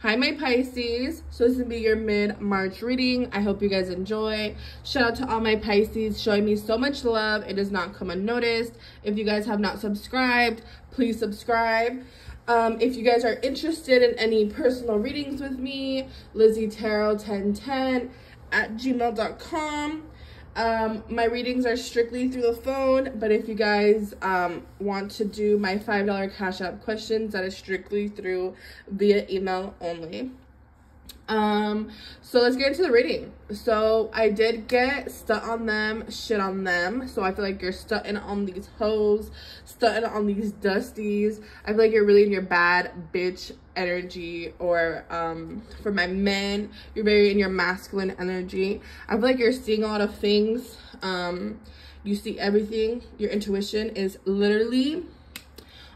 Hi, my Pisces. So this is going to be your mid-March reading. I hope you guys enjoy. Shout out to all my Pisces showing me so much love. It does not come unnoticed. If you guys have not subscribed, please subscribe. Um, if you guys are interested in any personal readings with me, Lizzy Tarot 1010 at gmail.com. Um, my readings are strictly through the phone, but if you guys um, want to do my $5 Cash App questions, that is strictly through via email only. Um, so let's get into the reading. So I did get stuck on them, shit on them. So I feel like you're stuck in on these hoes, in on these dusties. I feel like you're really in your bad bitch energy or um for my men you're very in your masculine energy i feel like you're seeing a lot of things um you see everything your intuition is literally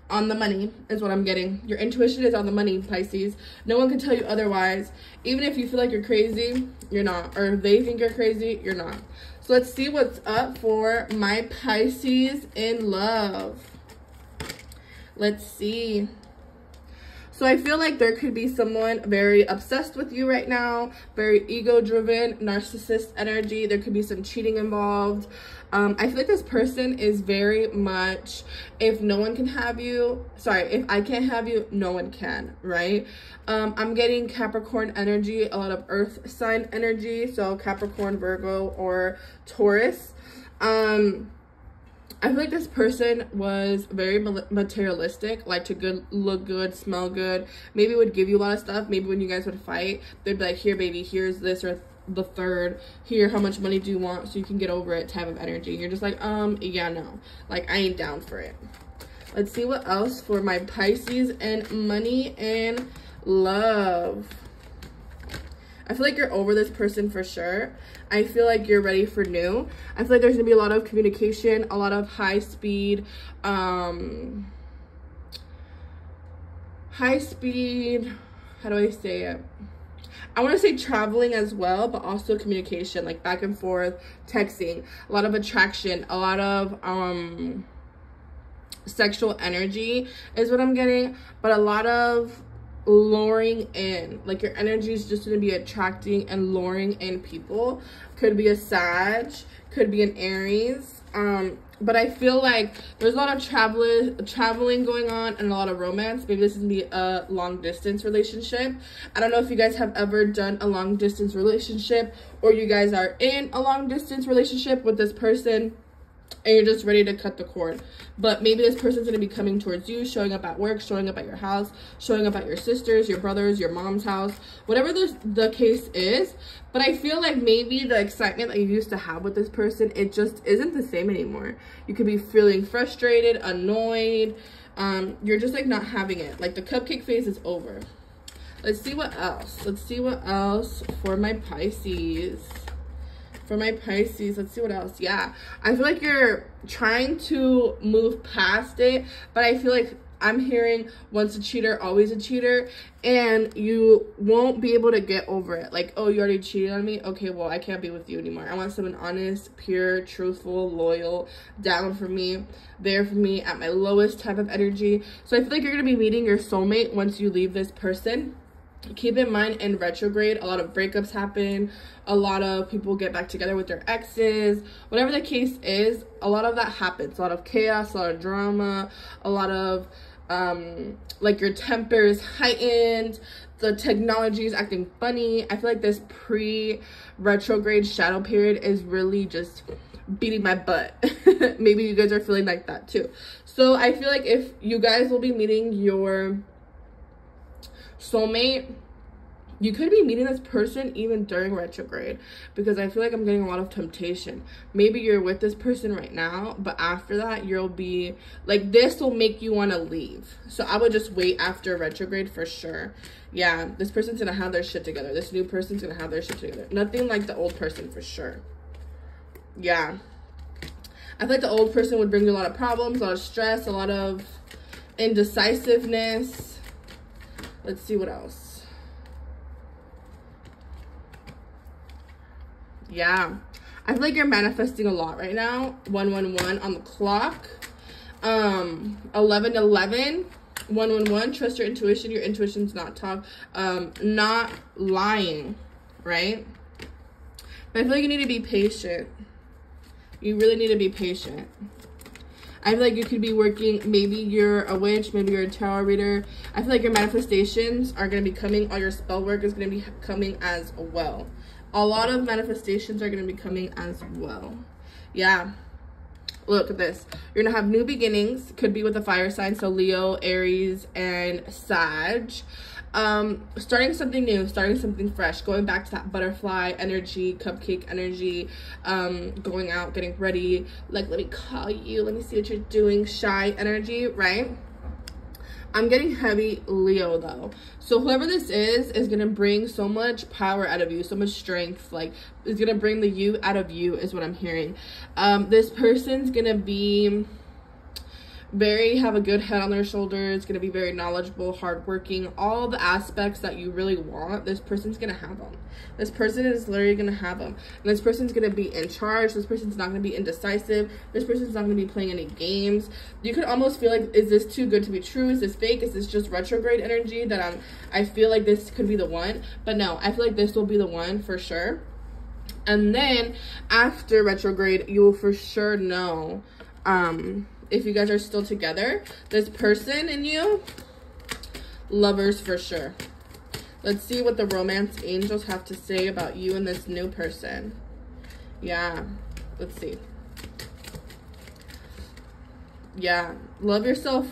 on the money is what I'm getting. Your intuition is on the money, Pisces. No one can tell you otherwise. Even if you feel like you're crazy, you're not. Or if they think you're crazy, you're not. So let's see what's up for my Pisces in love. Let's see. So I feel like there could be someone very obsessed with you right now, very ego-driven, narcissist energy. There could be some cheating involved. Um, I feel like this person is very much, if no one can have you, sorry, if I can't have you, no one can, right? Um, I'm getting Capricorn energy, a lot of earth sign energy. So Capricorn, Virgo, or Taurus. Um, I feel like this person was very materialistic, like to good, look good, smell good. Maybe would give you a lot of stuff. Maybe when you guys would fight, they'd be like, here, baby, here's this or the third. Here, how much money do you want so you can get over it type of energy. You're just like, um, yeah, no. Like, I ain't down for it. Let's see what else for my Pisces and money and love. I feel like you're over this person for sure. I feel like you're ready for new. I feel like there's gonna be a lot of communication, a lot of high speed, um, high speed, how do I say it? I want to say traveling as well, but also communication, like back and forth, texting, a lot of attraction, a lot of, um, sexual energy is what I'm getting, but a lot of luring in. Like your energy is just going to be attracting and luring in people. Could be a sag could be an aries. Um but i feel like there's a lot of travel traveling going on and a lot of romance. Maybe this is gonna be a long distance relationship. I don't know if you guys have ever done a long distance relationship or you guys are in a long distance relationship with this person and you're just ready to cut the cord. But maybe this person's to be coming towards you, showing up at work, showing up at your house, showing up at your sisters, your brothers, your mom's house, whatever the, the case is. But I feel like maybe the excitement that you used to have with this person, it just isn't the same anymore. You could be feeling frustrated, annoyed. Um, you're just like not having it. Like the cupcake phase is over. Let's see what else. Let's see what else for my Pisces for my Pisces, let's see what else. Yeah, I feel like you're trying to move past it, but I feel like I'm hearing once a cheater, always a cheater, and you won't be able to get over it. Like, oh, you already cheated on me? Okay, well, I can't be with you anymore. I want someone honest, pure, truthful, loyal, down for me, there for me at my lowest type of energy. So I feel like you're to be meeting your soulmate once you leave this person keep in mind in retrograde a lot of breakups happen. A lot of people get back together with their exes. Whatever the case is a lot of that happens. A lot of chaos a lot of drama a lot of um like your temper is heightened. The technology is acting funny. I feel like this pre retrograde shadow period is really just beating my butt. Maybe you guys are feeling like that too. So i feel like if you guys will be meeting your soulmate you could be meeting this person even during retrograde because I feel like I'm getting a lot of temptation. Maybe you're with this person right now, but after that, you'll be like, this will make you want to leave. So I would just wait after retrograde for sure. Yeah, this person's gonna have their shit together. This new person's gonna have their shit together. Nothing like the old person for sure. Yeah. I feel like the old person would bring you a lot of problems, a lot of stress, a lot of indecisiveness Let's see what else. Yeah. I feel like you're manifesting a lot right now. 111 on the clock. Um, 1111. 111, trust your intuition. Your intuition's not talk, um, not lying, right? But I feel like you need to be patient. You really need to be patient. I feel like you could be working, maybe you're a witch, maybe you're a tarot reader. I feel like your manifestations are going to be coming, all your spell work is going to be coming as well. A lot of manifestations are going to be coming as well. Yeah. Look at this. You're going to have new beginnings. Could be with a fire sign. So Leo, Aries, and Sag um starting something new starting something fresh going back to that butterfly energy cupcake energy um going out getting ready like let me call you let me see what you're doing shy energy right I'm getting heavy Leo though. So whoever this is is gonna bring so much power out of you, so much strength. Like is gonna bring the you out of you is what I'm hearing. Um, this person's gonna be very have a good head on their shoulders going to be very knowledgeable hardworking all the aspects that you really want this person's going to have them this person is literally going to have them and this person's going to be in charge this person's not going to be indecisive this person's not going to be playing any games. You could almost feel like is this too good to be true? Is this fake? Is this just retrograde energy that i'm i feel like this could be the one? But no i feel like this will be the one for sure. And then after retrograde you will for sure know um if you guys are still together. This person and you, lovers for sure. Let's see what the romance angels have to say about you and this new person. Yeah, let's see. Yeah, love yourself.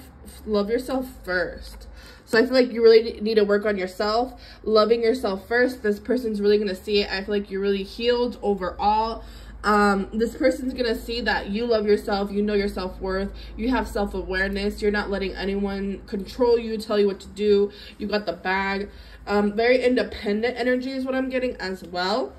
Love yourself first. So I feel like you really need to work on yourself, loving yourself first. This person's really going to see it. I feel like you're really healed overall um, this person's gonna see that you love yourself, you know your self worth, you have self awareness, you're not letting anyone control you, tell you what to do, you got the bag. Um, very independent energy is what I'm getting as well.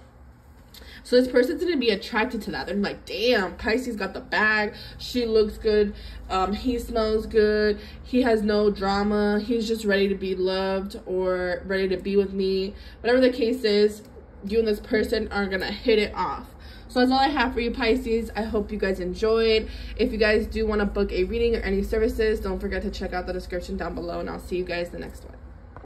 So this person's gonna be attracted to that. They're like, damn, Pisces got the bag. She looks good. Um, he smells good. He has no drama. He's just ready to be loved or ready to be with me. Whatever the case is, you and this person are gonna hit it off. So that's all I have for you Pisces. I hope you guys enjoyed. If you guys do want to book a reading or any services, don't forget to check out the description down below and I'll see you guys the next one.